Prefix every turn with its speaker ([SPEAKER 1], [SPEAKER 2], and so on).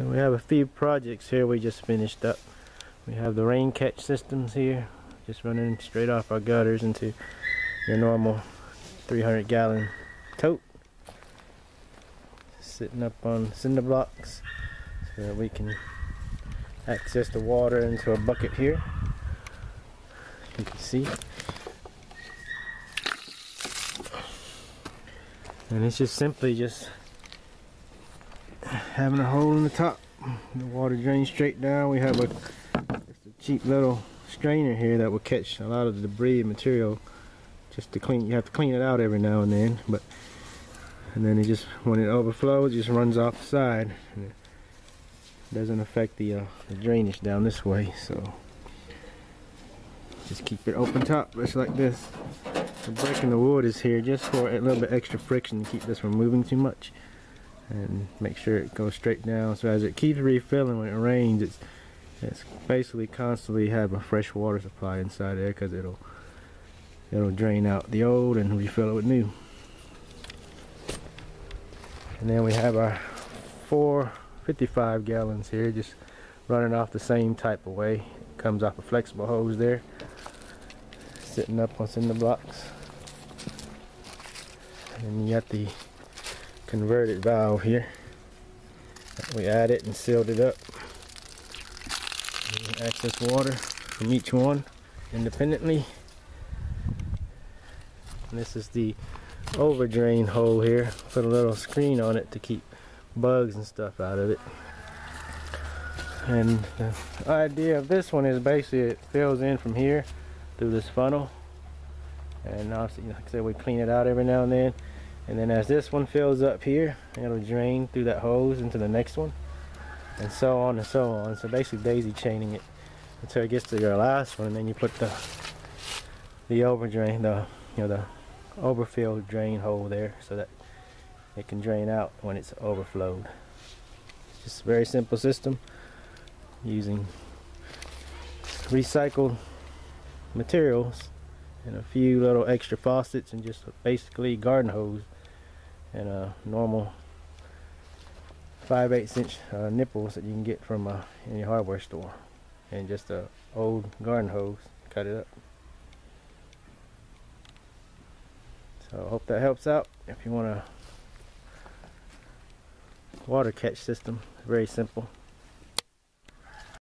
[SPEAKER 1] We have a few projects here we just finished up. We have the rain catch systems here, just running straight off our gutters into your normal 300 gallon tote. Sitting up on cinder blocks so that we can access the water into a bucket here. You can see. And it's just simply just having a hole in the top. The water drains straight down. We have a, just a cheap little strainer here that will catch a lot of the debris and material just to clean. You have to clean it out every now and then, but and then it just when it overflows, it just runs off the side. And it doesn't affect the, uh, the drainage down this way, so just keep it open top just like this. The breaking the wood is here just for a little bit extra friction to keep this from moving too much and make sure it goes straight down. So as it keeps refilling when it rains it's it's basically constantly have a fresh water supply inside there because it'll it'll drain out the old and refill it with new. And then we have our four 55 gallons here just running off the same type of way. Comes off a flexible hose there sitting up on cinder blocks. And you got the converted valve here. We added and sealed it up. Access water from each one independently. And this is the over drain hole here. Put a little screen on it to keep bugs and stuff out of it. And the idea of this one is basically it fills in from here through this funnel. And obviously, like I said, we clean it out every now and then and then as this one fills up here it'll drain through that hose into the next one. And so on and so on. So basically daisy chaining it until it gets to your last one and then you put the the over drain the you know the overfill drain hole there so that it can drain out when it's overflowed. Just a very simple system using recycled materials and a few little extra faucets and just basically garden hose and a normal 5 8 inch uh, nipples that you can get from uh, any hardware store. And just a old garden hose cut it up. So I hope that helps out. If you want a water catch system very simple